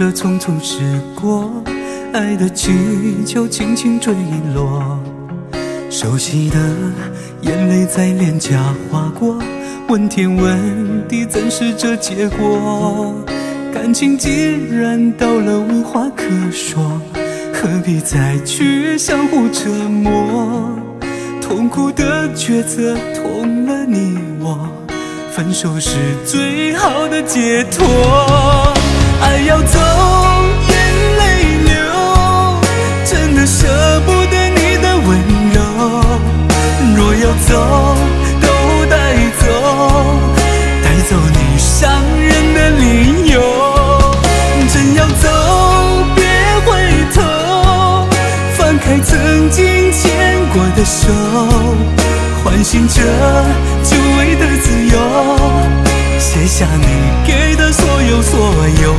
着匆匆驶过，爱的气球轻轻坠落，熟悉的眼泪在脸颊划过，问天问地怎是这结果？感情既然到了无话可说，何必再去相互折磨？痛苦的抉择痛了你我，分手是最好的解脱。的手，唤醒这久违的自由，写下你给的所有所有。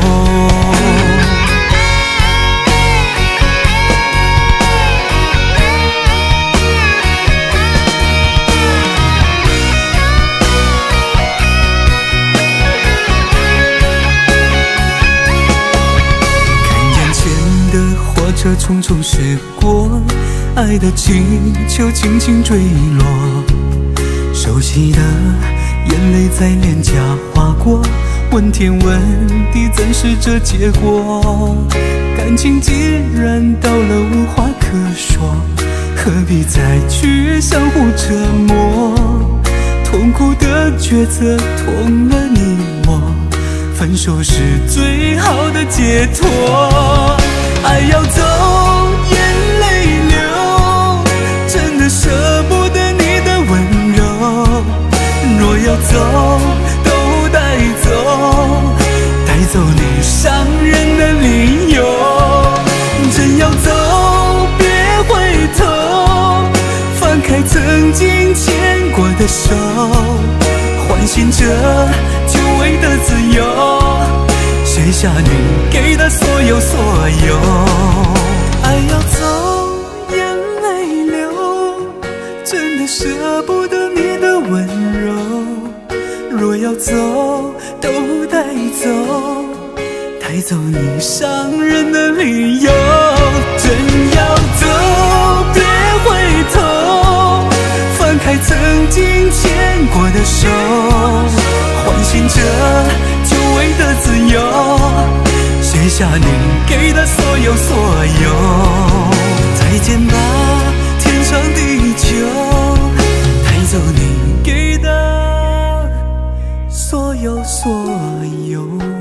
看眼前的火车匆匆驶过，爱的气球轻轻坠落，熟悉的眼泪在脸颊划过，问天问地怎是这结果？感情既然到了无话可说，何必再去相互折磨？痛苦的抉择痛了你我。分手是最好的解脱。若要走，都带走，带走你伤人的理由。真要走，别回头，放开曾经牵过的手。唤醒这久违的自由，写下你给的所有所有。爱要走，眼泪流，真的舍不得你的温柔。要走，都带走，带走你伤人的理由。真要走，别回头，放开曾经牵过的手，唤醒这久违的自由，写下你给的所有所有。再见吧，没有